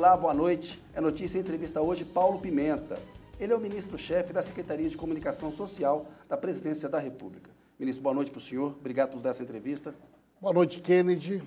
Olá, boa noite. É notícia e entrevista hoje Paulo Pimenta. Ele é o ministro-chefe da Secretaria de Comunicação Social da Presidência da República. Ministro, boa noite para o senhor. Obrigado por dar essa entrevista. Boa noite, Kennedy.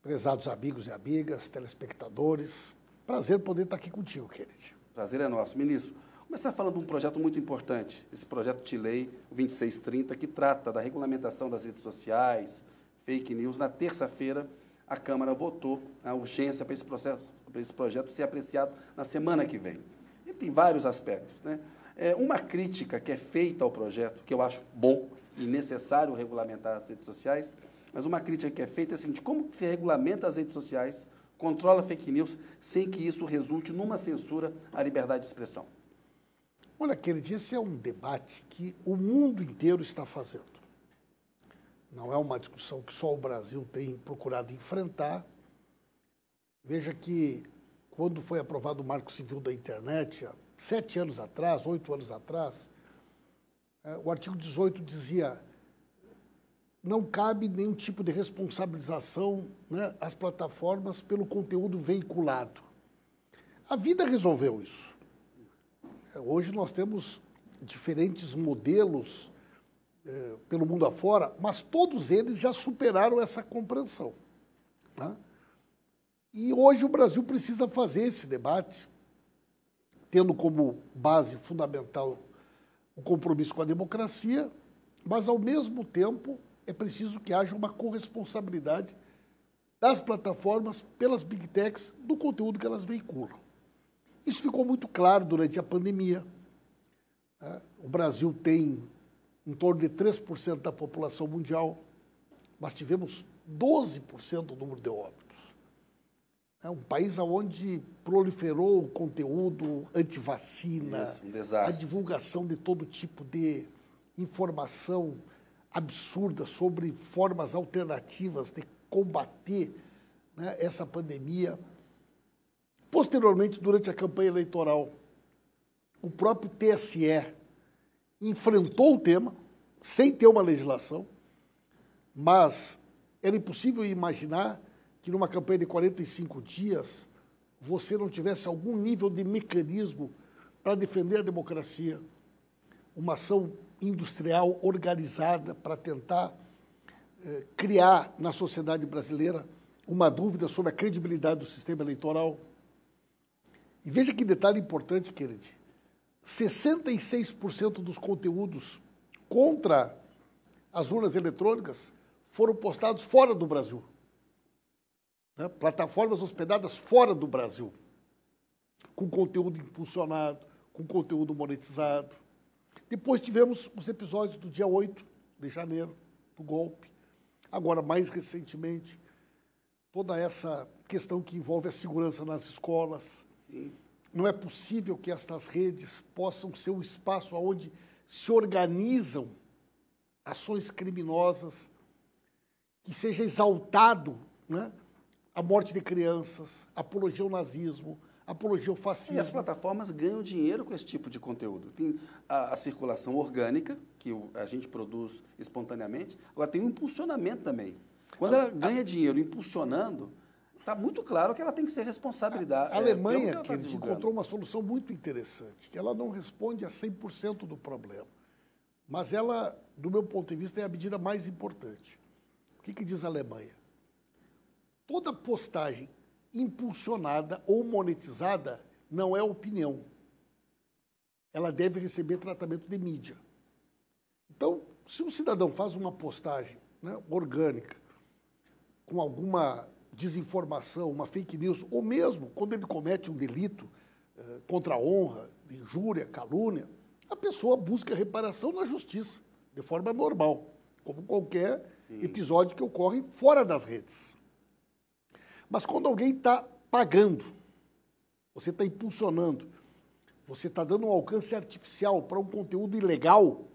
Prezados amigos e amigas, telespectadores. Prazer poder estar aqui contigo, Kennedy. Prazer é nosso. Ministro, começar falando de um projeto muito importante, esse projeto de lei 2630, que trata da regulamentação das redes sociais, fake news. Na terça-feira, a Câmara votou a urgência para esse, processo, para esse projeto ser apreciado na semana que vem. E tem vários aspectos. Né? É, uma crítica que é feita ao projeto, que eu acho bom e necessário regulamentar as redes sociais, mas uma crítica que é feita é a seguinte, como se regulamenta as redes sociais, controla fake news, sem que isso resulte numa censura à liberdade de expressão? Olha, querido, esse é um debate que o mundo inteiro está fazendo. Não é uma discussão que só o Brasil tem procurado enfrentar. Veja que quando foi aprovado o Marco Civil da Internet, há sete anos atrás, oito anos atrás, é, o artigo 18 dizia não cabe nenhum tipo de responsabilização né, às plataformas pelo conteúdo veiculado. A vida resolveu isso. É, hoje nós temos diferentes modelos é, pelo mundo afora, mas todos eles já superaram essa compreensão. Né? E hoje o Brasil precisa fazer esse debate, tendo como base fundamental o compromisso com a democracia, mas, ao mesmo tempo, é preciso que haja uma corresponsabilidade das plataformas pelas big techs do conteúdo que elas veiculam. Isso ficou muito claro durante a pandemia. Né? O Brasil tem em torno de 3% da população mundial, mas tivemos 12% do número de óbitos. É um país onde proliferou o conteúdo antivacina, um a divulgação de todo tipo de informação absurda sobre formas alternativas de combater né, essa pandemia. Posteriormente, durante a campanha eleitoral, o próprio TSE enfrentou o tema, sem ter uma legislação, mas era impossível imaginar que numa campanha de 45 dias você não tivesse algum nível de mecanismo para defender a democracia, uma ação industrial organizada para tentar eh, criar na sociedade brasileira uma dúvida sobre a credibilidade do sistema eleitoral. E veja que detalhe importante, querido. 66% dos conteúdos contra as urnas eletrônicas foram postados fora do Brasil né, plataformas hospedadas fora do Brasil, com conteúdo impulsionado, com conteúdo monetizado. Depois tivemos os episódios do dia 8 de janeiro, do golpe. Agora, mais recentemente, toda essa questão que envolve a segurança nas escolas. Sim. Não é possível que estas redes possam ser um espaço onde se organizam ações criminosas, que seja exaltado né, a morte de crianças, apologia ao nazismo, apologia ao fascismo. E as plataformas ganham dinheiro com esse tipo de conteúdo. Tem a, a circulação orgânica, que o, a gente produz espontaneamente, agora tem o impulsionamento também. Quando ela ganha dinheiro impulsionando, está muito claro que ela tem que ser responsabilidade. A, a é, Alemanha, que tá encontrou uma solução muito interessante, que ela não responde a 100% do problema. Mas ela, do meu ponto de vista, é a medida mais importante. O que, que diz a Alemanha? toda postagem impulsionada ou monetizada não é opinião. Ela deve receber tratamento de mídia. Então, se um cidadão faz uma postagem né, orgânica com alguma desinformação, uma fake news, ou mesmo quando ele comete um delito eh, contra a honra, injúria, calúnia, a pessoa busca reparação na justiça, de forma normal, como qualquer Sim. episódio que ocorre fora das redes. Mas quando alguém está pagando, você está impulsionando, você está dando um alcance artificial para um conteúdo ilegal,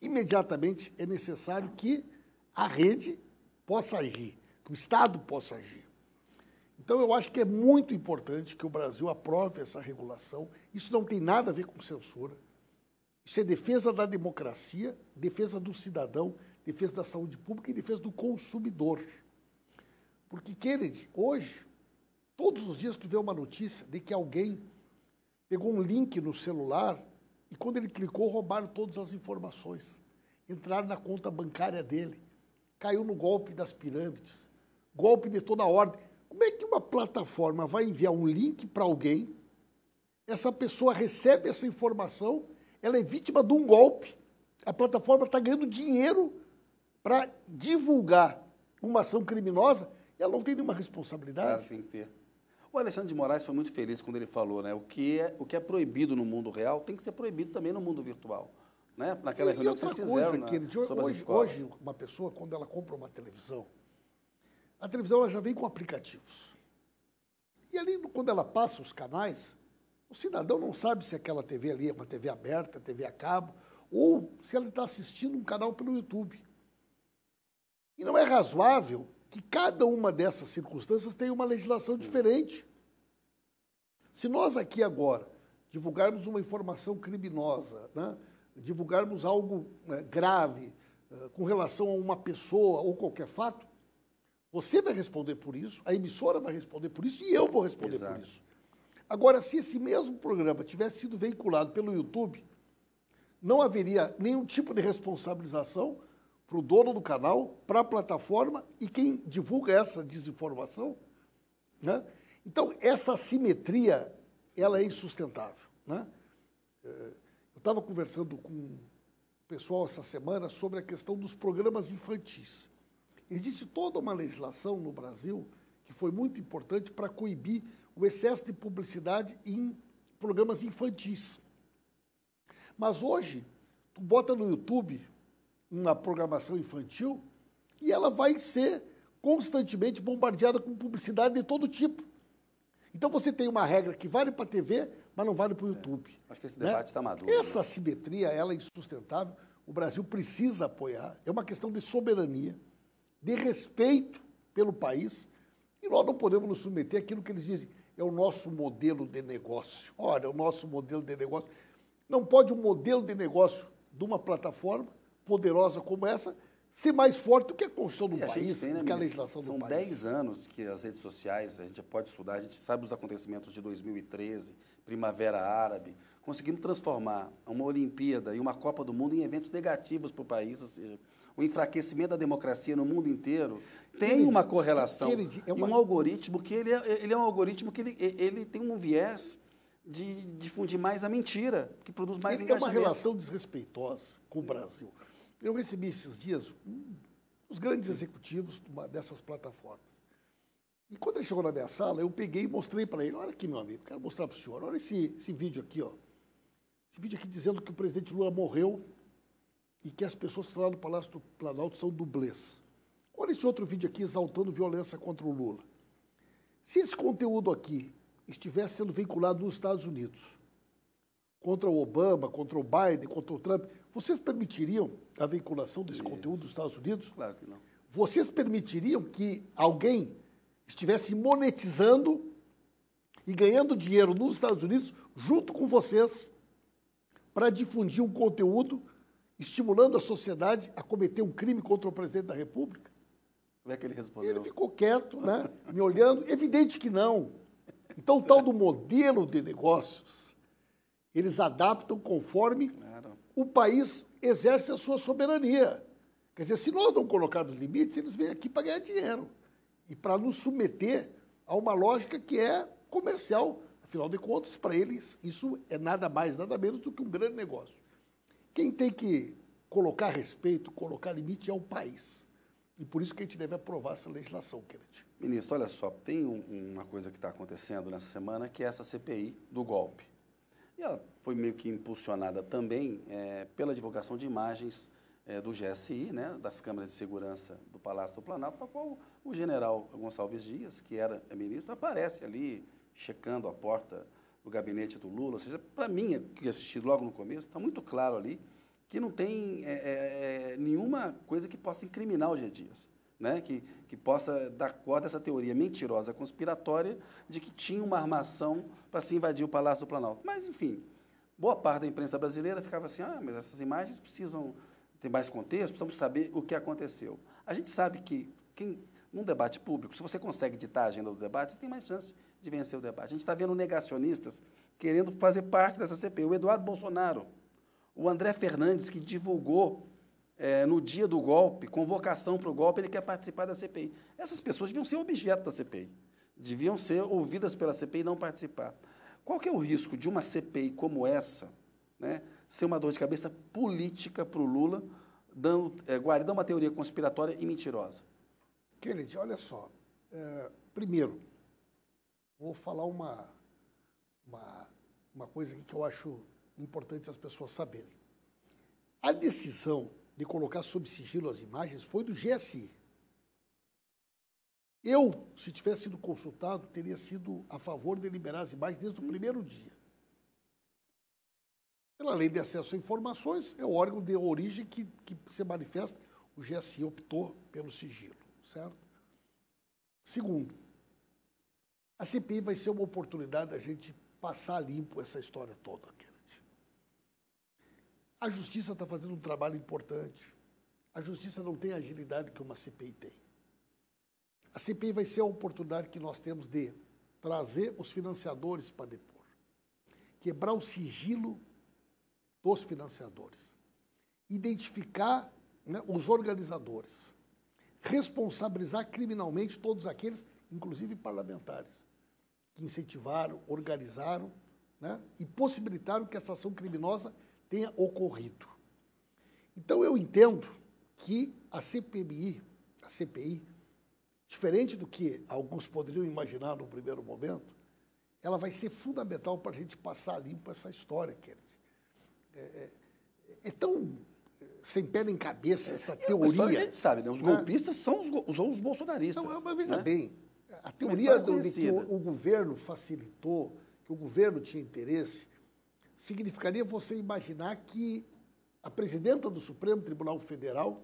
imediatamente é necessário que a rede possa agir, que o Estado possa agir. Então, eu acho que é muito importante que o Brasil aprove essa regulação. Isso não tem nada a ver com censura. Isso é defesa da democracia, defesa do cidadão, defesa da saúde pública e defesa do consumidor. Porque, Kennedy, hoje, Todos os dias tu vê uma notícia de que alguém pegou um link no celular e quando ele clicou, roubaram todas as informações. Entraram na conta bancária dele. Caiu no golpe das pirâmides. Golpe de toda ordem. Como é que uma plataforma vai enviar um link para alguém, essa pessoa recebe essa informação, ela é vítima de um golpe, a plataforma está ganhando dinheiro para divulgar uma ação criminosa, ela não tem nenhuma responsabilidade? Claro, tem que ter. O Alexandre de Moraes foi muito feliz quando ele falou, né? O que é, o que é proibido no mundo real tem que ser proibido também no mundo virtual. Né? Naquela e, reunião e que vocês coisa, fizeram na, que, sobre hoje, hoje, uma pessoa, quando ela compra uma televisão, a televisão ela já vem com aplicativos. E ali, quando ela passa os canais, o cidadão não sabe se aquela TV ali é uma TV aberta, TV a cabo, ou se ela está assistindo um canal pelo YouTube. E não é razoável que cada uma dessas circunstâncias tenha uma legislação diferente. Se nós aqui agora divulgarmos uma informação criminosa, né, divulgarmos algo né, grave uh, com relação a uma pessoa ou qualquer fato, você vai responder por isso, a emissora vai responder por isso e eu vou responder Exato. por isso. Agora, se esse mesmo programa tivesse sido veiculado pelo YouTube, não haveria nenhum tipo de responsabilização para o dono do canal, para a plataforma e quem divulga essa desinformação. Né? Então, essa assimetria, ela é insustentável. Né? Eu estava conversando com o pessoal essa semana sobre a questão dos programas infantis. Existe toda uma legislação no Brasil que foi muito importante para coibir o excesso de publicidade em programas infantis. Mas hoje, tu bota no YouTube uma programação infantil e ela vai ser constantemente bombardeada com publicidade de todo tipo. Então você tem uma regra que vale para a TV, mas não vale para o YouTube. É, acho que esse debate está né? maduro. Essa né? assimetria ela é insustentável. O Brasil precisa apoiar. É uma questão de soberania, de respeito pelo país. E nós não podemos nos submeter àquilo que eles dizem. É o nosso modelo de negócio. Olha, o nosso modelo de negócio. Não pode um modelo de negócio de uma plataforma poderosa como essa ser mais forte do que a Constituição do a país, tem, né, do que a legislação São do país. 10 anos que as redes sociais, a gente pode estudar, a gente sabe os acontecimentos de 2013, Primavera Árabe, conseguimos transformar uma Olimpíada e uma Copa do Mundo em eventos negativos para o país, ou seja, o enfraquecimento da democracia no mundo inteiro tem uma correlação Kennedy, é e uma- um algoritmo que ele é, ele é um algoritmo que ele, ele tem um viés de difundir mais a mentira, que produz mais Ele é uma relação desrespeitosa com o Brasil. Eu recebi esses dias um, os grandes executivos dessas plataformas. E quando ele chegou na minha sala, eu peguei e mostrei para ele. Olha aqui, meu amigo, quero mostrar para o senhor. Olha esse, esse vídeo aqui, ó. Esse vídeo aqui dizendo que o presidente Lula morreu e que as pessoas que estão lá no Palácio do Planalto são dublês. Olha esse outro vídeo aqui exaltando violência contra o Lula. Se esse conteúdo aqui estivesse sendo vinculado nos Estados Unidos, contra o Obama, contra o Biden, contra o Trump, vocês permitiriam a vinculação desse conteúdo dos Estados Unidos? Claro que não. Vocês permitiriam que alguém estivesse monetizando e ganhando dinheiro nos Estados Unidos junto com vocês para difundir um conteúdo estimulando a sociedade a cometer um crime contra o presidente da República? Como é que ele respondeu? Ele ficou quieto, né? me olhando. Evidente que não. Então, o tal do modelo de negócios, eles adaptam conforme Claro. o país exerce a sua soberania. Quer dizer, se nós não colocarmos limites, eles vêm aqui para ganhar dinheiro e para nos submeter a uma lógica que é comercial. Afinal de contas, para eles, isso é nada mais, nada menos do que um grande negócio. Quem tem que colocar respeito, colocar limite é o país. E por isso que a gente deve aprovar essa legislação, Kennedy. Ministro, olha só, tem um- uma coisa que está acontecendo nessa semana que é essa CPI do golpe. E ela foi meio que impulsionada também eh, pela divulgação de imagens eh, do GSI, né, das câmeras de segurança do Palácio do Planalto, na qual o general Gonçalves Dias, que era ministro, aparece ali checando a porta do gabinete do Lula. Ou seja, para mim, que assisti logo no começo, está muito claro ali que não tem eh, eh, eh, nenhuma coisa que possa incriminar o G. Dias né, que, que possa dar corda a essa teoria mentirosa, conspiratória, de que tinha uma armação para se invadir o Palácio do Planalto. Mas, enfim, boa parte da imprensa brasileira ficava assim, ah, mas essas imagens precisam ter mais contexto, precisamos saber o que aconteceu. A gente sabe que quem num debate público, se você consegue ditar a agenda do debate, você tem mais chance de vencer o debate. A gente está vendo negacionistas querendo fazer parte dessa CPI. O Eduardo Bolsonaro, o André Fernandes, que divulgou é, no dia do golpe, convocação para o golpe, ele quer participar da CPI. Essas pessoas deviam ser objeto da CPI. Deviam ser ouvidas pela CPI e não participar. Qual que é o risco de uma CPI como essa né, ser uma dor de cabeça política para o Lula, dando, é, guardando uma teoria conspiratória e mentirosa? Kennedy, olha só. É, primeiro, vou falar uma, uma, uma coisa que eu acho importante as pessoas saberem. A decisão de colocar sob sigilo as imagens foi do GSI. Eu, se tivesse sido consultado, teria sido a favor de liberar as imagens desde o primeiro dia. Pela lei de acesso a informações, é o órgão de origem que, que se manifesta. O GSI optou pelo sigilo, certo? Segundo, a CPI vai ser uma oportunidade da gente passar limpo essa história toda, Kennedy. A justiça está fazendo um trabalho importante. A justiça não tem a agilidade que uma CPI tem. A CPI vai ser a oportunidade que nós temos de trazer os financiadores para depor, quebrar o sigilo dos financiadores, identificar né, os organizadores, responsabilizar criminalmente todos aqueles, inclusive parlamentares, que incentivaram, organizaram né, e possibilitaram que essa ação criminosa tenha ocorrido. Então eu entendo que a CPMI, a CPI, diferente do que alguns poderiam imaginar no primeiro momento, ela vai ser fundamental para a gente passar limpo essa história, Kennedy. É, é, é tão sem pé nem cabeça essa teoria. Mas a gente sabe, né? Os né? golpistas são os, são os bolsonaristas. Não, mas veja né? bem, a teoria do, de que o, o, governo facilitou, que o governo tinha interesse, significaria você imaginar que a presidenta do Supremo Tribunal Federal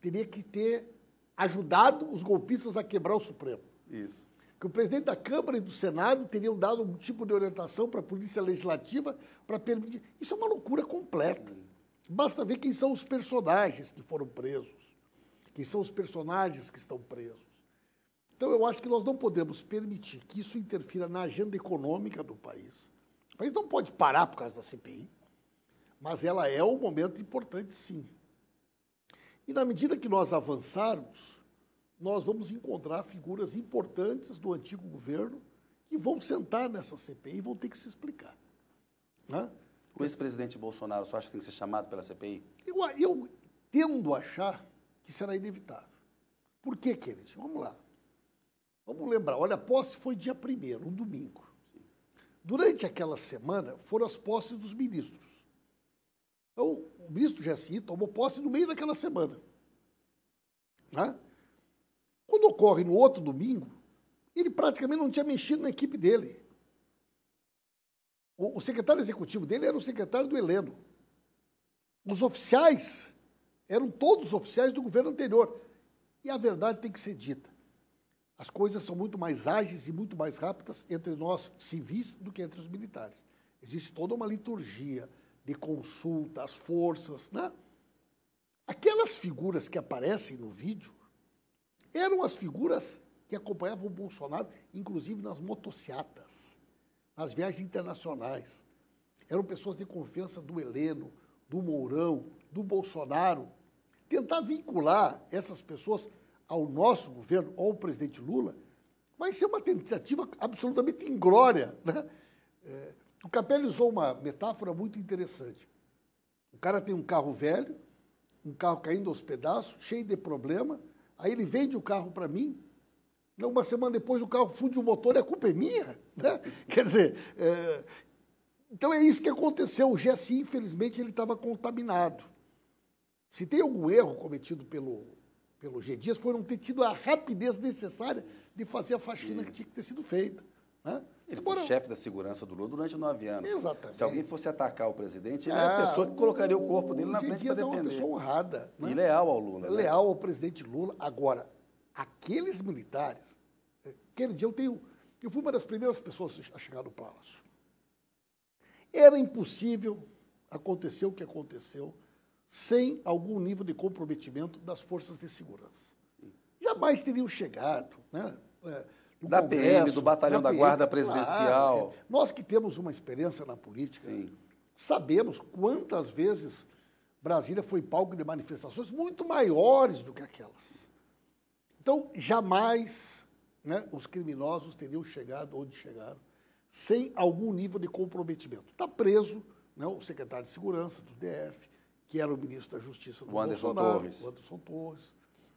teria que ter ajudado os golpistas a quebrar o Supremo. Isso. Que o presidente da Câmara e do Senado teriam dado um tipo de orientação para a Polícia Legislativa para permitir. Isso é uma loucura completa. Basta ver quem são os personagens que foram presos, quem são os personagens que estão presos. Então, eu acho que nós não podemos permitir que isso interfira na agenda econômica do país. O país não pode parar por causa da CPI, mas ela é um momento importante, sim. E na medida que nós avançarmos, nós vamos encontrar figuras importantes do antigo governo que vão sentar nessa CPI e vão ter que se explicar. Né? O ex-presidente Bolsonaro, você acha que tem que ser chamado pela CPI? Eu, eu tendo a achar que será inevitável. Por quê, Kennedy? Vamos lá. Vamos lembrar, olha, a posse foi dia 1 um domingo. Durante aquela semana foram as posses dos ministros. Então, o ministro GSI tomou posse no meio daquela semana. Né? Quando ocorre no outro domingo, ele praticamente não tinha mexido na equipe dele. O, o secretário executivo dele era o secretário do Heleno. Os oficiais eram todos oficiais do governo anterior. E a verdade tem que ser dita. As coisas são muito mais ágeis e muito mais rápidas entre nós civis do que entre os militares. Existe toda uma liturgia, de consulta às forças, né? Aquelas figuras que aparecem no vídeo eram as figuras que acompanhavam o Bolsonaro, inclusive nas motocicletas, nas viagens internacionais. Eram pessoas de confiança do Heleno, do Mourão, do Bolsonaro. Tentar vincular essas pessoas ao nosso governo, ao presidente Lula, vai ser uma tentativa absolutamente inglória. Né? É, o Capelli usou uma metáfora muito interessante. O cara tem um carro velho, um carro caindo aos pedaços, cheio de problema, aí ele vende o carro para mim, uma semana depois o carro funde o motor e a culpa é minha. Né? Quer dizer, é... então é isso que aconteceu. O GSI, infelizmente, ele estava contaminado. Se tem algum erro cometido pelo, pelo G Dias, foi não ter tido a rapidez necessária de fazer a faxina que tinha que ter sido feita. Né? Ele Embora... foi chefe da segurança do Lula durante nove anos. Exatamente. Se alguém fosse atacar o presidente, ele é, a pessoa que colocaria o, o corpo dele na frente para defender. é uma pessoa honrada. Né? E leal ao Lula. Né? Leal ao presidente Lula. Agora, aqueles militares... Aquele dia eu tenho... Eu fui uma das primeiras pessoas a chegar no Palácio. Era impossível acontecer o que aconteceu sem algum nível de comprometimento das forças de segurança. jamais teriam chegado. Né? No Da Congresso, PM, do Batalhão da PM, Guarda claro, Presidencial. que- nós que temos uma experiência na política, Sim. sabemos quantas vezes Brasília foi palco de manifestações muito maiores do que aquelas. Então, jamais né, os criminosos teriam chegado onde chegaram sem algum nível de comprometimento. Está preso né, o secretário de Segurança do DF, que era o ministro da Justiça do O Anderson Bolsonaro, Torres. o Anderson Torres.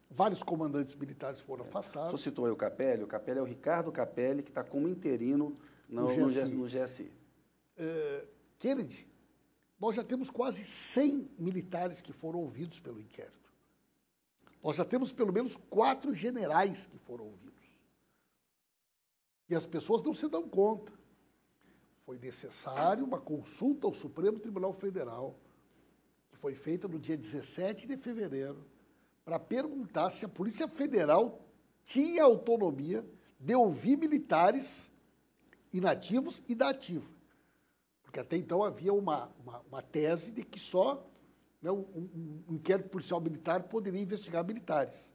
Vários comandantes militares foram O afastados. senhor citou aí o Capelli. O Capelli é o Ricardo Capelli, que está como interino no, No GSI. No GSI. Eh, Kennedy, nós já temos quase 100 militares que foram ouvidos pelo inquérito. Nós já temos pelo menos quatro generais que foram ouvidos. E as pessoas não se dão conta. Foi necessário uma consulta ao Supremo Tribunal Federal, que foi feita no dia 17 de fevereiro, para perguntar se a Polícia Federal tinha autonomia de ouvir militares inativos e da ativa. Porque até então havia uma, uma, uma tese de que só né, um, um- inquérito policial militar poderia investigar militares.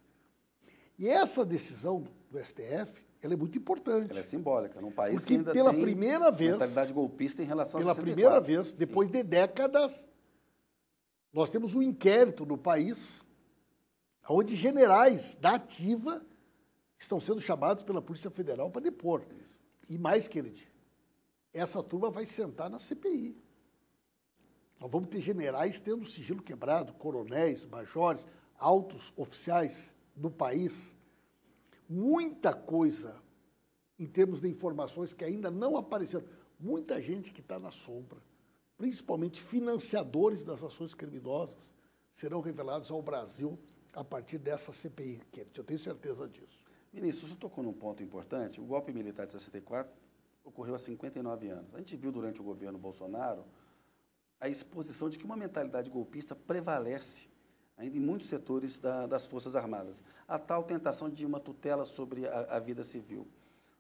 E essa decisão do, STF ela é muito importante. Ela é simbólica, num país Porque que ainda pela tem primeira vez- mentalidade golpista em relação Pela a 64. primeira vez, depois de décadas, nós temos um inquérito no país onde generais da ativa estão sendo chamados pela Polícia Federal para depor. E mais, querido, essa turma vai sentar na CPI. Nós vamos ter generais tendo sigilo quebrado, coronéis, majores, altos oficiais do país. Muita coisa em termos de informações que ainda não apareceram. Muita gente que está na sombra, principalmente financiadores das ações criminosas, serão revelados ao Brasil a partir dessa CPI, Kennedy. Eu tenho certeza disso. Ministro, você tocou num ponto importante. O golpe militar de 64 ocorreu há 59 anos. A gente viu durante o governo Bolsonaro a exposição de que uma mentalidade golpista prevalece ainda em muitos setores da- das Forças Armadas. A tal tentação de uma tutela sobre a, a vida civil.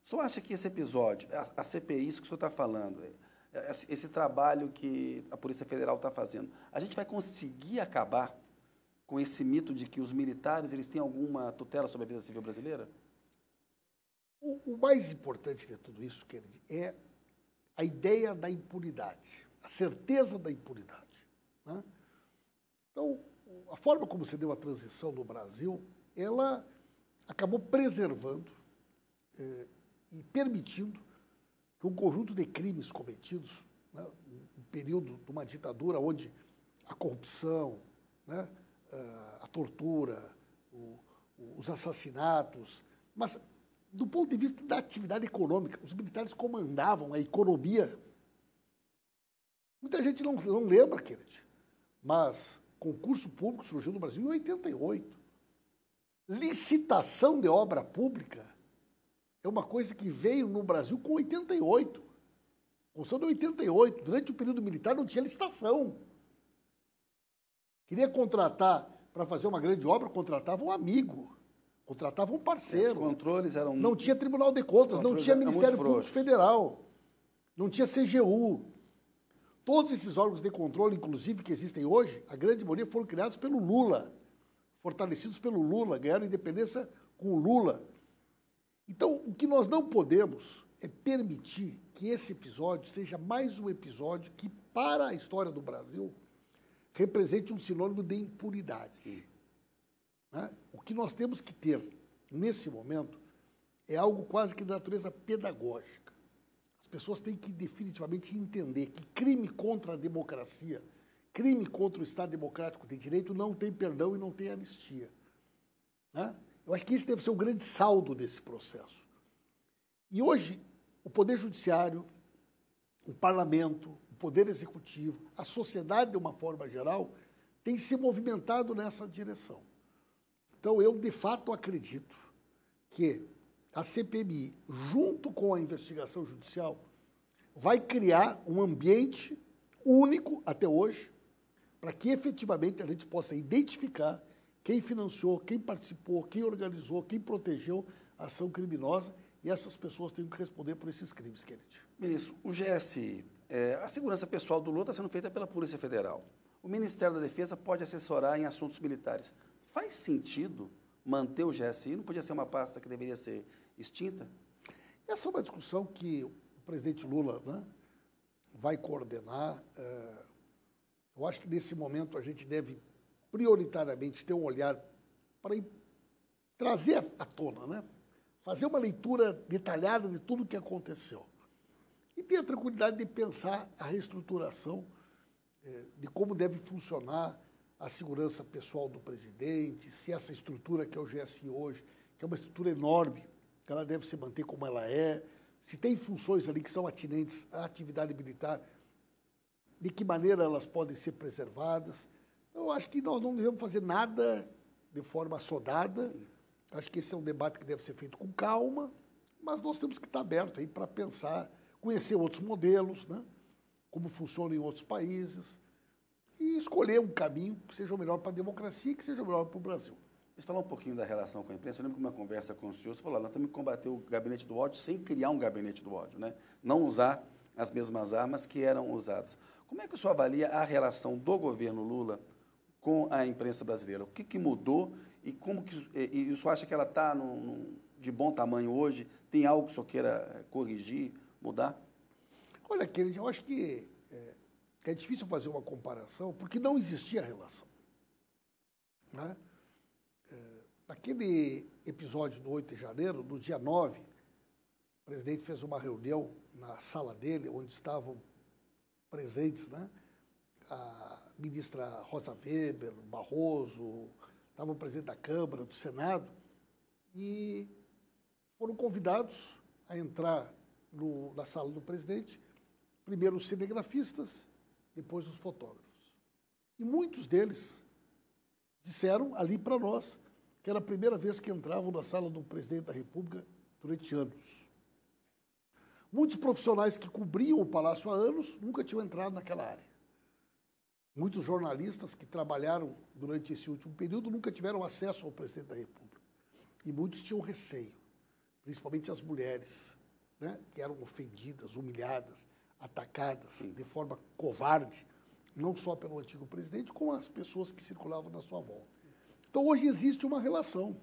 O senhor acha que esse episódio, a, a CPI, isso que o senhor está falando, é- é- esse, esse trabalho que a Polícia Federal está fazendo, a gente vai conseguir acabar com esse mito de que os militares eles têm alguma tutela sobre a vida civil brasileira? O, o mais importante de tudo isso, Kennedy, é a ideia da impunidade, a certeza da impunidade. né? Então, a forma como se deu a transição no Brasil, ela acabou preservando eh, e permitindo que um conjunto de crimes cometidos, né, um período de uma ditadura onde a corrupção, né, a tortura, o- os assassinatos, mas do ponto de vista da atividade econômica, os militares comandavam a economia. Muita gente não, não lembra, Kennedy, mas concurso público surgiu no Brasil em 88. Licitação de obra pública é uma coisa que veio no Brasil com 88. Construção de 88. Durante o período militar não tinha licitação. Queria contratar para fazer uma grande obra, contratava um amigo, contratava um Os parceiro. controles eram Não tinha Tribunal de Contas, não tinha Ministério Público. Federal, não tinha CGU. Todos esses órgãos de controle, inclusive, que existem hoje, a grande maioria foram criados pelo Lula, fortalecidos pelo Lula, ganharam independência com o Lula. Então, o que nós não podemos é permitir que esse episódio seja mais um episódio que, para a história do Brasil, represente um sinônimo de impunidade. né? O que nós temos que ter nesse momento é algo quase que de natureza pedagógica. As pessoas têm que definitivamente entender que crime contra a democracia, crime contra o Estado democrático de direito não tem perdão e não tem anistia. né? Eu acho que esse deve ser o grande saldo desse processo. E hoje, o Poder Judiciário, o Parlamento, o Poder Executivo, a sociedade, de uma forma geral, tem se movimentado nessa direção. Então, eu, de fato, acredito que a CPMI, junto com a investigação judicial, vai criar um ambiente único até hoje, para que efetivamente a gente possa identificar quem financiou, quem participou, quem organizou, quem protegeu a ação criminosa e essas pessoas têm que responder por esses crimes, Kennedy. Ministro, o GSI, é, a segurança pessoal do Lula está sendo feita pela Polícia Federal. O Ministério da Defesa pode assessorar em assuntos militares. Faz sentido manter o GSI? Não podia ser uma pasta que deveria ser extinta? Essa é uma discussão que o presidente Lula né, vai coordenar. É, eu acho que nesse momento a gente deve prioritariamente ter um olhar para trazer à tona, né? fazer uma leitura detalhada de tudo o que aconteceu. E ter a tranquilidade de pensar a reestruturação é, de como deve funcionar a segurança pessoal do presidente, se essa estrutura que é o GSI hoje, que é uma estrutura enorme, que ela deve se manter como ela é, se tem funções ali que são atinentes à atividade militar, de que maneira elas podem ser preservadas. Então, eu acho que nós não devemos fazer nada de forma assodada. Sim. Acho que esse é um debate que deve ser feito com calma, mas nós temos que estar abertos aí para pensar, conhecer outros modelos, né? como funciona em outros países, e escolher um caminho que seja o melhor para a democracia e que seja o melhor para o Brasil. Você falou um pouquinho da relação com a imprensa. Eu lembro que uma conversa com o senhor, você falou, nós temos que combater o gabinete do ódio sem criar um gabinete do ódio, né? Não usar as mesmas armas que eram usadas. Como é que o senhor avalia a relação do governo Lula com a imprensa brasileira? O que, que mudou e como que e, e o senhor acha que ela está de bom tamanho hoje? Tem algo que o senhor queira corrigir, mudar? Olha, querido, eu acho que é, é difícil fazer uma comparação porque não existia relação. Né? Naquele episódio do 8 de janeiro, no dia 9, o presidente fez uma reunião na sala dele, onde estavam presentes né, a ministra Rosa Weber, Barroso, estava o presidente da Câmara, do Senado, e foram convidados a entrar no, na sala do presidente, primeiro os cinegrafistas, depois os fotógrafos. E muitos deles disseram ali para nós que era a primeira vez que entravam na sala do presidente da República durante anos. Muitos profissionais que cobriam o palácio há anos nunca tinham entrado naquela área. Muitos jornalistas que trabalharam durante esse último período nunca tiveram acesso ao presidente da República. E muitos tinham receio, principalmente as mulheres, né, que eram ofendidas, humilhadas, atacadas Sim. de forma covarde, não só pelo antigo presidente, como as pessoas que circulavam na sua volta. Então, hoje existe uma relação.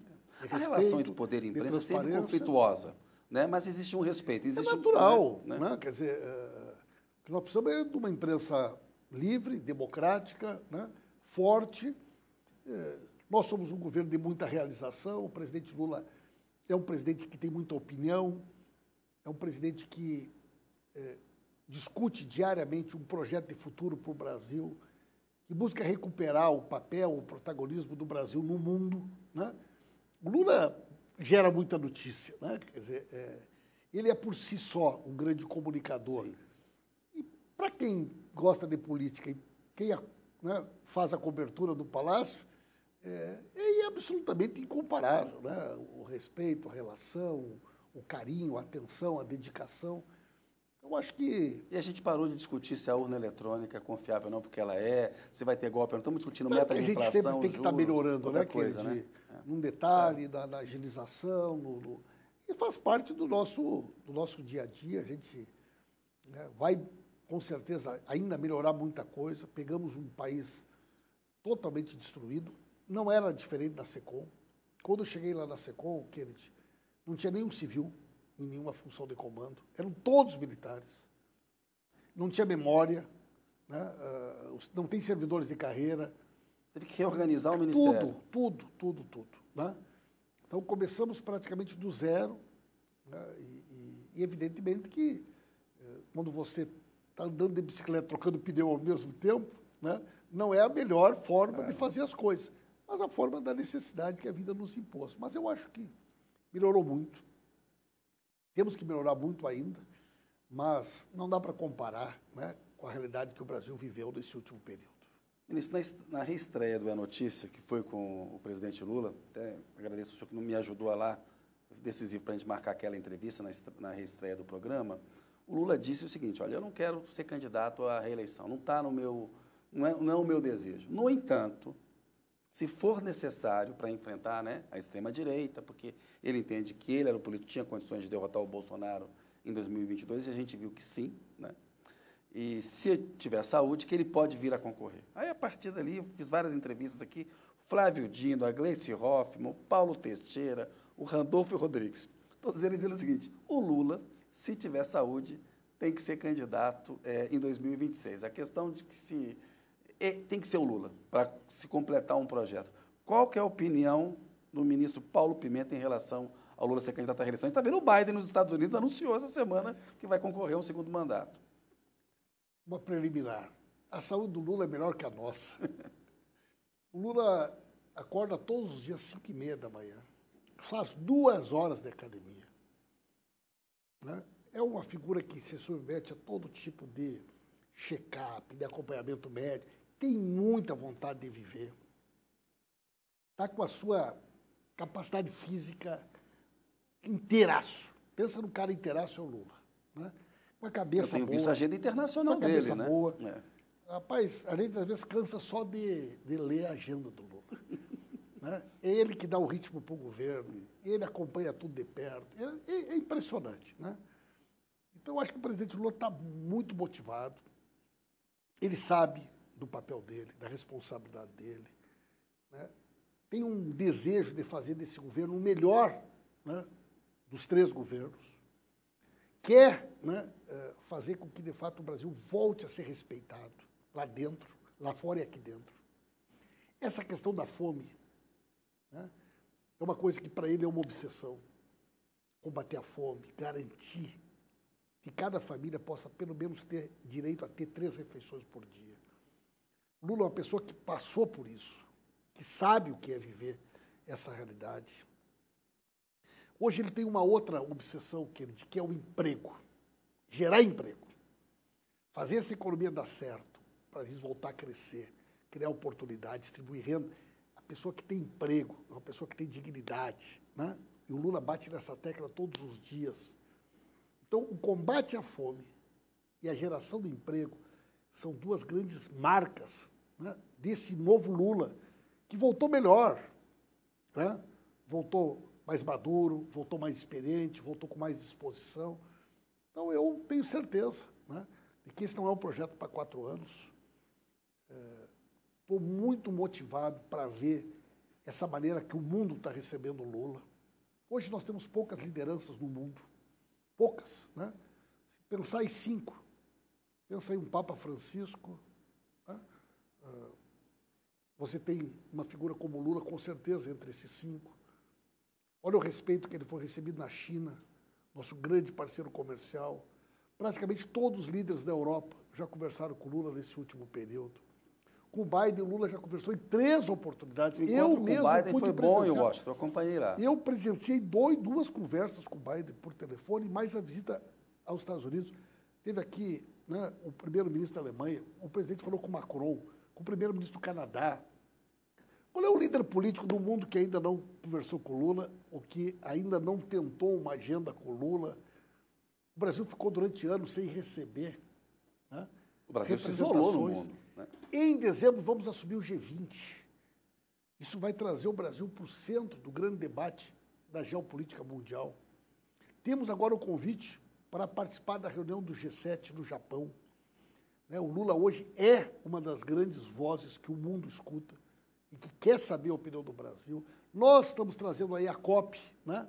a relação entre poder e imprensa é sempre conflituosa, né? mas existe um respeito. Existe é natural. Né? Né? Quer dizer, é, o que nós precisamos é de uma imprensa livre, democrática, né? forte. É, nós somos um governo de muita realização. O presidente Lula é um presidente que tem muita opinião, é um presidente que é, discute diariamente um projeto de futuro para o Brasil que busca recuperar o papel, o protagonismo do Brasil no mundo. Né? O Lula gera muita notícia. Né? Quer dizer, é, ele é por si só um grande comunicador. Sim. E para quem gosta de política e quem né, faz a cobertura do Palácio, é, é absolutamente incomparável. Né? O respeito, a relação, o carinho, a atenção, a dedicação. Eu acho que. E a gente parou de discutir se a urna eletrônica é confiável ou não, porque ela é, se vai ter golpe. Não estamos discutindo meta de inflação. A gente sempre tem que estar tá melhorando, né, coisa, né? É. Num detalhe, é. da, da, agilização. No, no, e faz parte do nosso, do nosso dia a dia. A gente né, vai, com certeza, ainda melhorar muita coisa. Pegamos um país totalmente destruído. Não era diferente da SECOM. Quando eu cheguei lá na SECOM, Kennedy, não tinha nenhum civil em nenhuma função de comando. Eram todos militares. Não tinha memória, né? uh, não tem servidores de carreira. Teve que reorganizar o Ministério. Tudo, tudo, tudo, tudo. Né? Então, começamos praticamente do zero. Né? E, e, evidentemente que uh, quando você está andando de bicicleta, trocando pneu ao mesmo tempo, né? não é a melhor forma é. de fazer as coisas. Mas a forma da necessidade que a vida nos impôs. Mas eu acho que melhorou muito. Temos que melhorar muito ainda, mas não dá para comparar né, com a realidade que o Brasil viveu nesse último período. Ministro, na reestreia do É Notícia, que foi com o presidente Lula, até agradeço o senhor que não me ajudou a lá, decisivo para a gente marcar aquela entrevista na reestreia do programa, o Lula disse o seguinte, olha, eu não quero ser candidato à reeleição, não está no meu, não é, não é o meu desejo. No entanto, se for necessário para enfrentar né, a extrema-direita, porque ele entende que ele era o político, tinha condições de derrotar o Bolsonaro em 2022, e a gente viu que sim. Né? e se tiver saúde, que ele pode vir a concorrer. Aí, a partir dali, eu fiz várias entrevistas aqui, Flávio Dino, a Gleice Hoffmann, Paulo Teixeira, o Randolfo Rodrigues. Todos eles dizendo o seguinte, o Lula, se tiver saúde, tem que ser candidato é, em 2026. A questão de que se... É, tem que ser o Lula, para se completar um projeto. Qual que é a opinião do ministro Paulo Pimenta em relação ao Lula ser candidato à reeleição? Está vendo o Biden nos Estados Unidos anunciou essa semana que vai concorrer a um segundo mandato uma preliminar. A saúde do Lula é melhor que a nossa. O Lula acorda todos os dias às 5 e meia da manhã. Faz duas horas de academia. Né? É uma figura que se submete a todo tipo de check-up, de acompanhamento médico. Tem muita vontade de viver. Está com a sua capacidade física inteiraço. Pensa no cara inteiraço é o Lula. Né? uma cabeça Eu tenho boa. visto a agenda internacional uma dele, cabeça né? boa. É. Rapaz, a gente às vezes cansa só de, de ler a agenda do Lula. né? É ele que dá o ritmo para o governo, ele acompanha tudo de perto. É, é impressionante. Né? Então, eu acho que o presidente Lula está muito motivado. Ele sabe do papel dele, da responsabilidade dele. Né? Tem um desejo de fazer desse governo o melhor né, dos três governos quer né, eh, fazer com que, de fato, o Brasil volte a ser respeitado lá dentro, lá fora e aqui dentro. Essa questão da fome né, é uma coisa que, para ele, é uma obsessão. Combater a fome, garantir que cada família possa, pelo menos, ter direito a ter três refeições por dia. Lula é uma pessoa que passou por isso, que sabe o que é viver essa realidade. Hoje ele tem uma outra obsessão, Kennedy, que é o emprego. Gerar emprego. Fazer essa economia dar certo, para eles voltar a crescer, criar oportunidade, distribuir renda. A pessoa que tem emprego, é uma pessoa que tem dignidade. Né? E o Lula bate nessa tecla todos os dias. Então, o combate à fome e a geração de emprego são duas grandes marcas né, desse novo Lula, que voltou melhor. Né? Voltou mais maduro, voltou mais experiente, voltou com mais disposição. Então, eu tenho certeza né, de que esse não é um projeto para quatro anos. Estou é, muito motivado para ver essa maneira que o mundo está recebendo Lula. Hoje nós temos poucas lideranças no mundo. Poucas. Né? Pensar em cinco. Pensa em um Papa Francisco. Uh, você tem uma figura como Lula, com certeza, entre esses cinco. Olha o respeito que ele foi recebido na China, nosso grande parceiro comercial. Praticamente todos os líderes da Europa já conversaram com Lula nesse último período. Com o Biden, o Lula já conversou em três oportunidades. Enquanto eu mesmo o Biden pude foi bom em Washington, acompanhei lá. Eu presenciei dois, duas conversas com o Biden por telefone, mais a visita aos Estados Unidos. Teve aqui né, o primeiro-ministro da Alemanha, o presidente falou com o Macron, com o primeiro-ministro do Canadá, qual é o líder político do mundo que ainda não conversou com Lula, ou que ainda não tentou uma agenda com Lula? O Brasil ficou durante anos sem receber. Né? O Brasil se isolou no mundo. Né? Em dezembro vamos assumir o G20. Isso vai trazer o Brasil para o centro do grande debate da geopolítica mundial. Temos agora o convite para participar da reunião do G7 no Japão. Né? O Lula hoje é uma das grandes vozes que o mundo escuta e que quer saber a opinião do Brasil. Nós estamos trazendo aí a COP, né?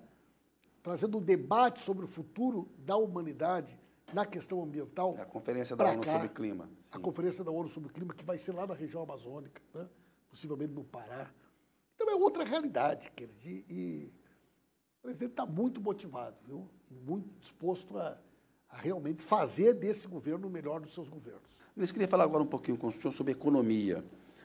trazendo um debate sobre o futuro da humanidade na questão ambiental. É a Conferência da ONU cá, sobre Clima. Sim. A Conferência da ONU sobre Clima, que vai ser lá na região amazônica, né? possivelmente no Pará. Então é outra realidade, querido. E, o presidente está muito motivado, viu? muito disposto a, a realmente fazer desse governo o melhor dos seus governos. Eu queria falar agora um pouquinho com o senhor sobre economia.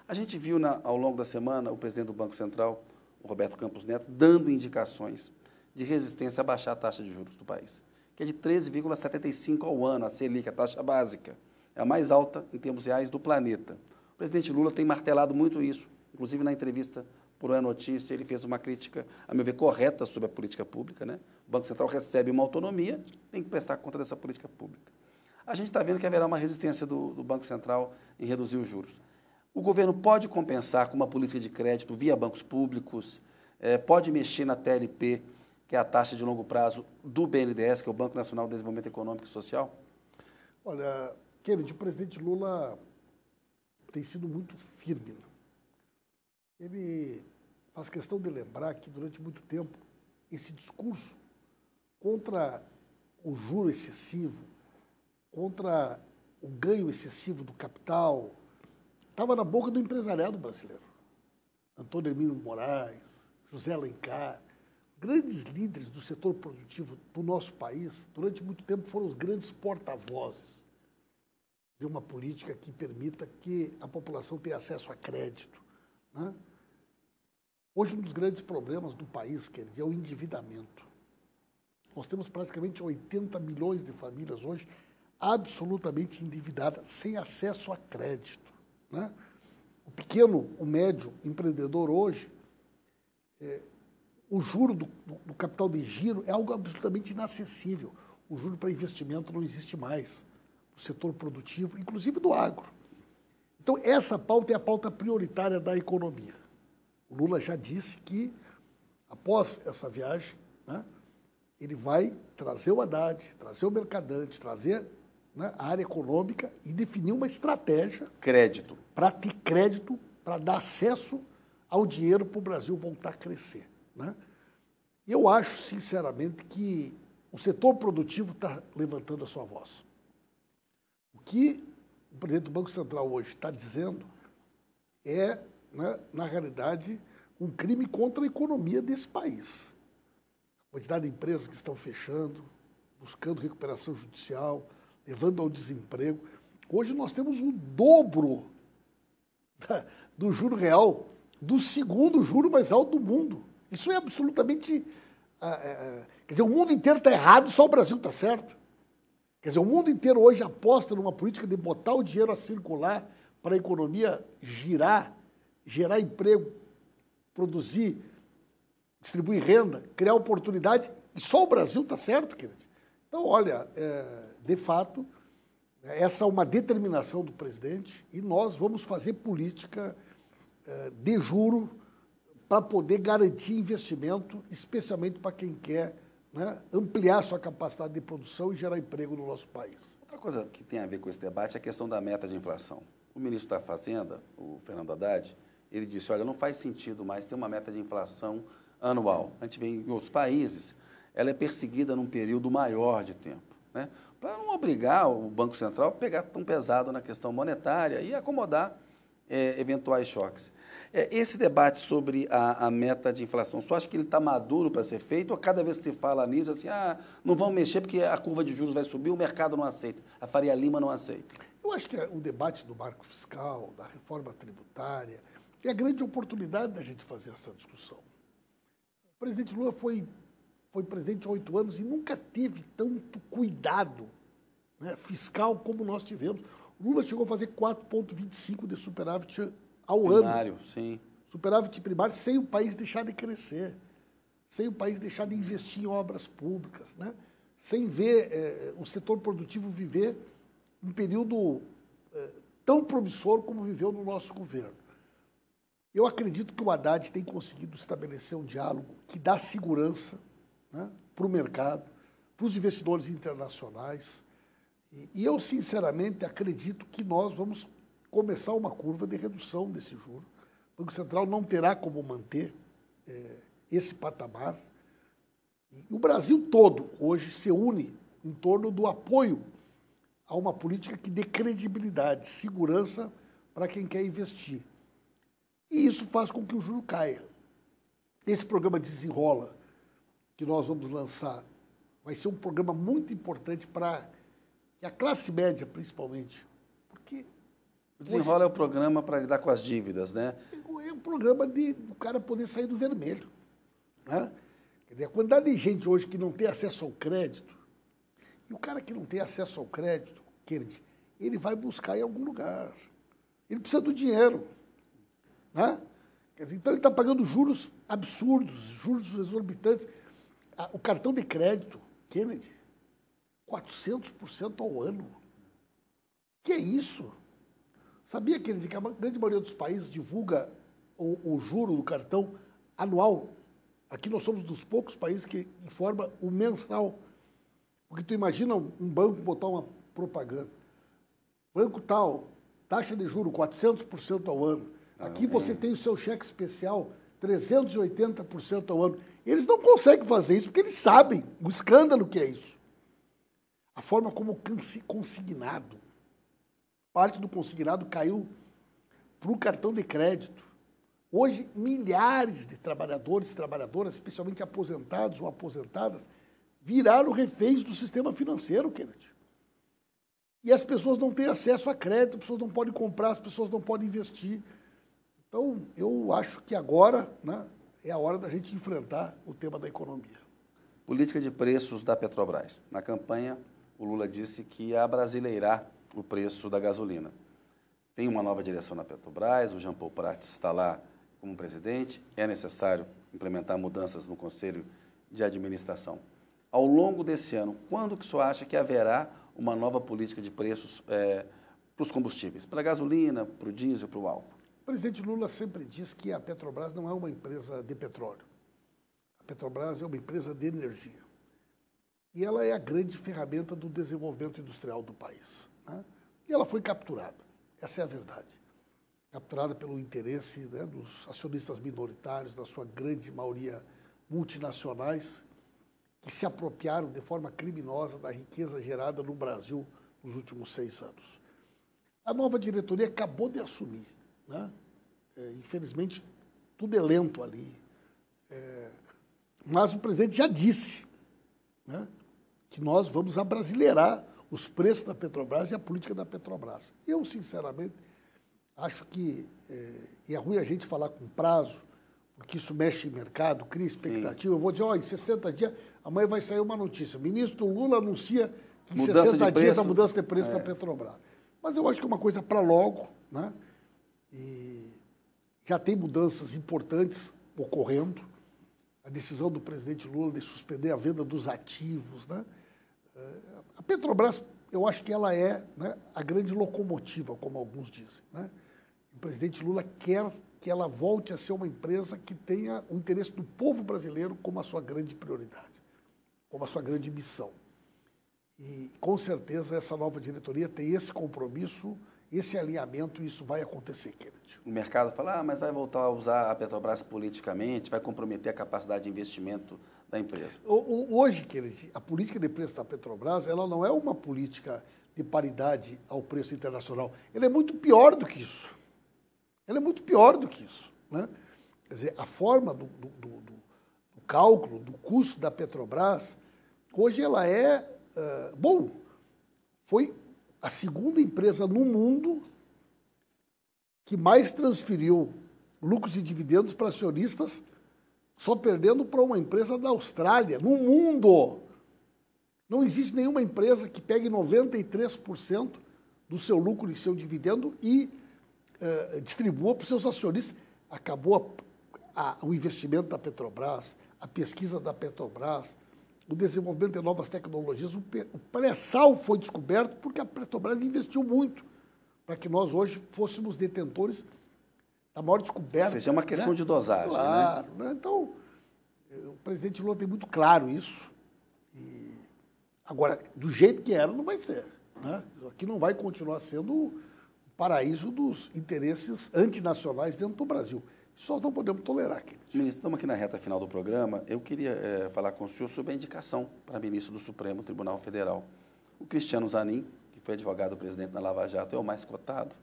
A gente viu na, ao longo da semana o presidente do Banco Central, o Roberto Campos Neto, dando indicações de resistência a baixar a taxa de juros do país, que é de 13,75 ao ano, a Selic, a taxa básica. É a mais alta em termos reais do planeta. O presidente Lula tem martelado muito isso, inclusive na entrevista por uma notícia, ele fez uma crítica, a meu ver, correta sobre a política pública. Né? O Banco Central recebe uma autonomia, tem que prestar conta dessa política pública. A gente está vendo que haverá uma resistência do, do Banco Central em reduzir os juros. O governo pode compensar com uma política de crédito via bancos públicos, é, pode mexer na TLP, que é a taxa de longo prazo do BNDES, que é o Banco Nacional de Desenvolvimento Econômico e Social? Olha, Kennedy, o presidente Lula tem sido muito firme. Ele faz questão de lembrar que durante muito tempo esse discurso contra o juro excessivo, contra o ganho excessivo do capital, estava na boca do empresariado brasileiro. Antônio Emílio Moraes, José Alencar, grandes líderes do setor produtivo do nosso país, durante muito tempo foram os grandes porta-vozes de uma política que permita que a população tenha acesso a crédito. Né? Hoje, um dos grandes problemas do país, querido, é o endividamento. Nós temos praticamente 80 milhões de famílias hoje absolutamente endividadas, sem acesso a crédito. Né? O pequeno, o médio empreendedor hoje, é, o juro do, do, do, capital de giro é algo absolutamente inacessível. O juro para investimento não existe mais no setor produtivo, inclusive do agro. Então, essa pauta é a pauta prioritária da economia. O Lula já disse que, após essa viagem, né, ele vai trazer o Haddad, trazer o Mercadante, trazer né, a área econômica e definir uma estratégia. Crédito. Para ter crédito, para dar acesso ao dinheiro para o Brasil voltar a crescer. Né? Eu acho, sinceramente, que o setor produtivo está levantando a sua voz. O que o presidente do Banco Central hoje está dizendo é, né, na realidade, um crime contra a economia desse país. A quantidade de empresas que estão fechando, buscando recuperação judicial, levando ao desemprego. Hoje nós temos o dobro do juro real, do segundo juro mais alto do mundo. Isso é absolutamente. Ah, é, é, quer dizer, o mundo inteiro está errado, só o Brasil está certo. Quer dizer, o mundo inteiro hoje aposta numa política de botar o dinheiro a circular para a economia girar, gerar emprego, produzir, distribuir renda, criar oportunidade, e só o Brasil está certo, queridos. Então, olha, é, de fato, essa é uma determinação do presidente e nós vamos fazer política eh, de juro para poder garantir investimento, especialmente para quem quer né, ampliar sua capacidade de produção e gerar emprego no nosso país. Outra coisa que tem a ver com esse debate é a questão da meta de inflação. O ministro da Fazenda, o Fernando Haddad, ele disse, olha, não faz sentido mais ter uma meta de inflação anual. A gente vê em outros países, ela é perseguida num período maior de tempo. Né? para não obrigar o Banco Central a pegar tão pesado na questão monetária e acomodar é, eventuais choques. É, esse debate sobre a, a, meta de inflação, você acha que ele está maduro para ser feito? Ou cada vez que se fala nisso, assim, ah, não vão mexer porque a curva de juros vai subir, o mercado não aceita, a Faria Lima não aceita? Eu acho que o debate do marco fiscal, da reforma tributária, é a grande oportunidade da gente fazer essa discussão. O presidente Lula foi foi presidente há oito anos e nunca teve tanto cuidado né, fiscal como nós tivemos. Lula chegou a fazer 4,25 de superávit ao primário, ano. sim. Superávit primário sem o país deixar de crescer, sem o país deixar de investir em obras públicas, né? sem ver é, o setor produtivo viver um período é, tão promissor como viveu no nosso governo. Eu acredito que o Haddad tem conseguido estabelecer um diálogo que dá segurança né, para o mercado, para os investidores internacionais. E, e, eu, sinceramente, acredito que nós vamos começar uma curva de redução desse juro. O Banco Central não terá como manter é, esse patamar. E o Brasil todo hoje se une em torno do apoio a uma política que dê credibilidade, segurança para quem quer investir. E isso faz com que o juro caia. Esse programa desenrola que nós vamos lançar vai ser um programa muito importante para a classe média, principalmente. O Desenrola é o programa para lidar com as dívidas, né? É um programa de o cara poder sair do vermelho. Né? Quer dizer, a quantidade de gente hoje que não tem acesso ao crédito, e o cara que não tem acesso ao crédito, Kennedy, ele vai buscar em algum lugar. Ele precisa do dinheiro. Né? Dizer, então ele está pagando juros absurdos, juros exorbitantes o cartão de crédito, Kennedy, 400% ao ano. Que é isso? Sabia, Kennedy, que a grande maioria dos países divulga o, o juro do cartão anual? Aqui nós somos dos poucos países que informa o mensal. Porque tu imagina um banco botar uma propaganda. banco tal, taxa de juro 400% ao ano. Aqui ah, você tem o seu cheque especial 380% ao ano. Eles não conseguem fazer isso porque eles sabem o escândalo que é isso. A forma como consignado, parte do consignado caiu para o cartão de crédito. Hoje, milhares de trabalhadores e trabalhadoras, especialmente aposentados ou aposentadas, viraram reféns do sistema financeiro, Kennedy. E as pessoas não têm acesso a crédito, as pessoas não podem comprar, as pessoas não podem investir. Então, eu acho que agora né, é a hora da gente enfrentar o tema da economia. Política de preços da Petrobras. Na campanha, o Lula disse que ia brasileirar o preço da gasolina. Tem uma nova direção na Petrobras, o Jean Paul Prats está lá como presidente, é necessário implementar mudanças no Conselho de Administração. Ao longo desse ano, quando que o senhor acha que haverá uma nova política de preços é, para os combustíveis? Para a gasolina, para o diesel, para o álcool? O presidente Lula sempre diz que a Petrobras não é uma empresa de petróleo. A Petrobras é uma empresa de energia. E ela é a grande ferramenta do desenvolvimento industrial do país. Né? E ela foi capturada. Essa é a verdade. Capturada pelo interesse né, dos acionistas minoritários, da sua grande maioria multinacionais, que se apropriaram de forma criminosa da riqueza gerada no Brasil nos últimos seis anos. A nova diretoria acabou de assumir. Né? É, infelizmente, tudo é lento ali. É, mas o presidente já disse né, que nós vamos abrasileirar os preços da Petrobras e a política da Petrobras. Eu, sinceramente, acho que é, é ruim a gente falar com prazo, porque isso mexe em mercado, cria expectativa. Sim. Eu vou dizer, ó, em 60 dias, amanhã vai sair uma notícia. O ministro Lula anuncia que em mudança 60 dias a mudança de preço é. da Petrobras. Mas eu acho que é uma coisa para logo, né? E já tem mudanças importantes ocorrendo. A decisão do presidente Lula de suspender a venda dos ativos, né? A Petrobras, eu acho que ela é né, a grande locomotiva, como alguns dizem. Né? O presidente Lula quer que ela volte a ser uma empresa que tenha o interesse do povo brasileiro como a sua grande prioridade, como a sua grande missão. E, com certeza, essa nova diretoria tem esse compromisso, esse alinhamento, e isso vai acontecer, Kennedy. O mercado fala, ah, mas vai voltar a usar a Petrobras politicamente, vai comprometer a capacidade de investimento da empresa. Hoje, Kennedy, a política de preço da Petrobras, ela não é uma política de paridade ao preço internacional. Ela é muito pior do que isso. Ela é muito pior do que isso. Né? Quer dizer, a forma do, do, do, do cálculo do custo da Petrobras, hoje ela é, uh, bom, foi a segunda empresa no mundo que mais transferiu lucros e dividendos para acionistas só perdendo para uma empresa da Austrália, no mundo. Não existe nenhuma empresa que pegue 93% do seu lucro e seu dividendo e uh, distribua para os seus acionistas. Acabou a, a, o investimento da Petrobras, a pesquisa da Petrobras, o desenvolvimento de novas tecnologias. O, o pré-sal foi descoberto porque a Petrobras investiu muito para que nós hoje fôssemos detentores a maior descoberta. Ou seja, é uma questão né? de dosagem. Né? Claro. Né? Então, o presidente Lula tem muito claro isso. E, agora, do jeito que era, não vai ser. Né? Aqui não vai continuar sendo o paraíso dos interesses antinacionais dentro do Brasil. Nós não podemos tolerar, querido. Ministro, estamos aqui na reta final do programa. Eu queria é, falar com o senhor sobre a indicação para ministro do Supremo Tribunal Federal. O Cristiano Zanin, que foi advogado-presidente na Lava Jato, é o mais cotado.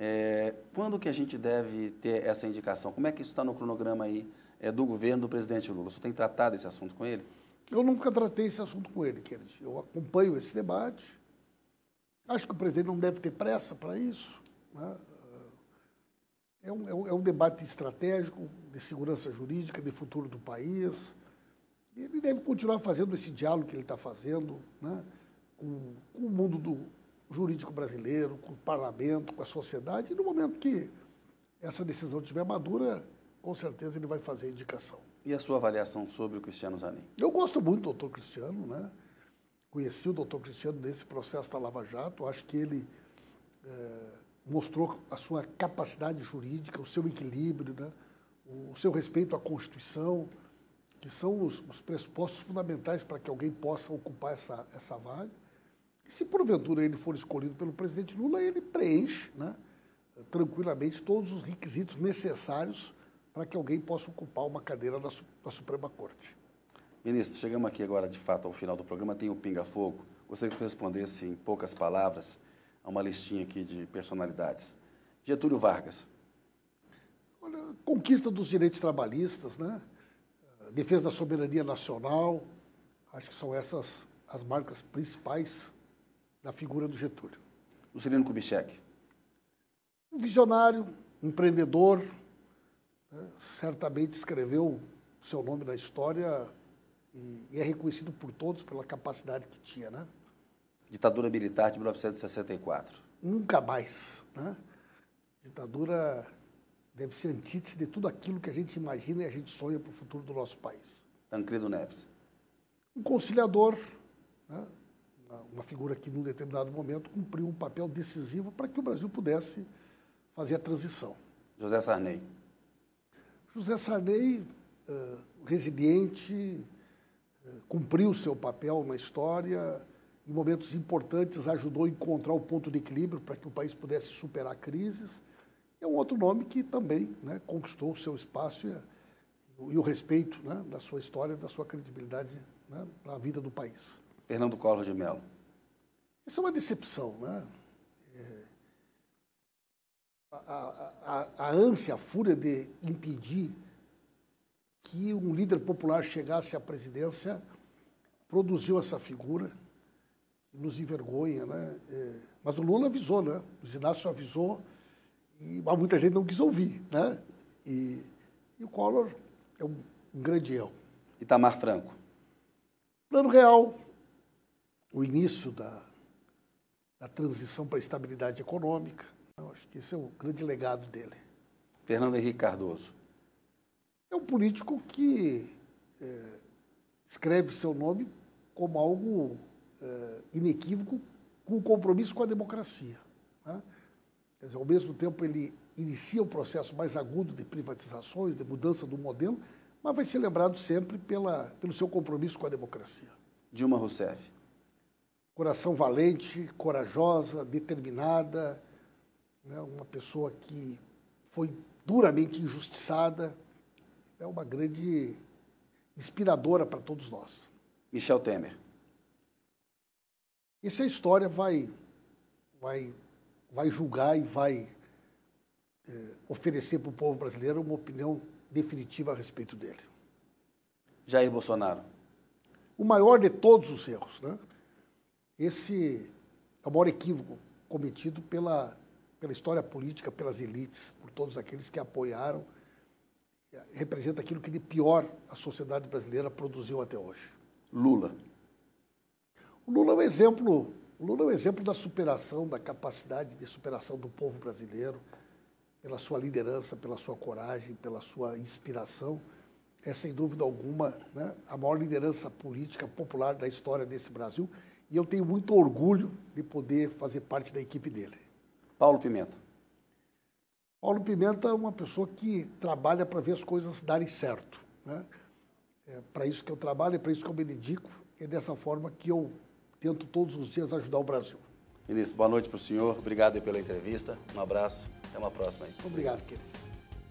É, quando que a gente deve ter essa indicação? Como é que isso está no cronograma aí é, do governo do presidente Lula? Você tem tratado esse assunto com ele? Eu nunca tratei esse assunto com ele, Kennedy. Eu acompanho esse debate. Acho que o presidente não deve ter pressa para isso. Né? É, um, é, um, é um debate estratégico de segurança jurídica, de futuro do país. Ele deve continuar fazendo esse diálogo que ele está fazendo né? com, com o mundo do, jurídico brasileiro, com o parlamento, com a sociedade, e no momento que essa decisão estiver madura, com certeza ele vai fazer a indicação. E a sua avaliação sobre o Cristiano Zanin? Eu gosto muito do doutor Cristiano, né? Conheci o doutor Cristiano nesse processo da Lava Jato, acho que ele é, mostrou a sua capacidade jurídica, o seu equilíbrio, né? o seu respeito à Constituição, que são os, os pressupostos fundamentais para que alguém possa ocupar essa, essa vaga. Se porventura ele for escolhido pelo presidente Lula, ele preenche né, tranquilamente todos os requisitos necessários para que alguém possa ocupar uma cadeira da, da Suprema Corte. Ministro, chegamos aqui agora, de fato, ao final do programa. Tem o Pinga Fogo. Gostaria que você respondesse em poucas palavras a uma listinha aqui de personalidades. Getúlio Vargas. Olha, conquista dos direitos trabalhistas, né? defesa da soberania nacional, acho que são essas as marcas principais da figura do Getúlio. Juscelino Kubitschek. Um visionário, empreendedor, né? certamente escreveu seu nome na história e, e, é reconhecido por todos pela capacidade que tinha, né? Ditadura militar de 1964. Nunca mais, né? Ditadura deve ser antítese de tudo aquilo que a gente imagina e a gente sonha para o futuro do nosso país. Tancredo Neves. Um conciliador, né? Uma figura que, num determinado momento, cumpriu um papel decisivo para que o Brasil pudesse fazer a transição. José Sarney. José Sarney, uh, resiliente, uh, cumpriu seu papel na história, em momentos importantes ajudou a encontrar o ponto de equilíbrio para que o país pudesse superar crises é um outro nome que também né, conquistou o seu espaço e, e o respeito né, da sua história, da sua credibilidade né, na vida do país. Fernando Collor de Mello. Isso é uma decepção. Né? É, a, a, a ânsia, a fúria de impedir que um líder popular chegasse à presidência produziu essa figura que nos envergonha. Né? É, mas o Lula avisou, né? o Inácio avisou e mas muita gente não quis ouvir, né? E, e o Collor é um, um grande erro. Itamar Franco. Plano Real, o início da, da transição para a estabilidade econômica. Eu acho que esse é o grande legado dele. Fernando Henrique Cardoso. É um político que é, escreve seu nome como algo é, inequívoco com compromisso com a democracia. Né? Quer dizer, ao mesmo tempo, ele inicia o processo mais agudo de privatizações, de mudança do modelo, mas vai ser lembrado sempre pela, pelo seu compromisso com a democracia. Dilma Rousseff. Coração valente, corajosa, determinada, né, uma pessoa que foi duramente injustiçada, é uma grande inspiradora para todos nós. Michel Temer. Essa história vai, vai vai julgar e vai é, oferecer para o povo brasileiro uma opinião definitiva a respeito dele. Jair Bolsonaro. O maior de todos os erros. Né? Esse é o maior equívoco cometido pela, pela história política, pelas elites, por todos aqueles que apoiaram. Representa aquilo que de pior a sociedade brasileira produziu até hoje. Lula. O Lula é um exemplo Lula é um exemplo da superação, da capacidade de superação do povo brasileiro, pela sua liderança, pela sua coragem, pela sua inspiração. É, sem dúvida alguma, né, a maior liderança política popular da história desse Brasil. E eu tenho muito orgulho de poder fazer parte da equipe dele. Paulo Pimenta. Paulo Pimenta é uma pessoa que trabalha para ver as coisas darem certo. Né? É para isso que eu trabalho, é para isso que eu me dedico. É dessa forma que eu tento todos os dias ajudar o Brasil. Ministro, boa noite para o senhor. Obrigado pela entrevista. Um abraço. Até uma próxima aí. Obrigado, querido.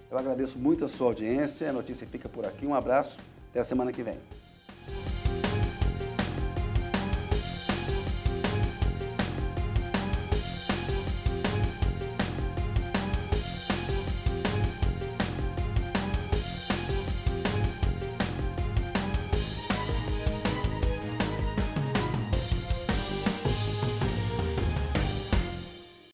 Eu agradeço muito a sua audiência. A notícia fica por aqui. Um abraço. Até a semana que vem.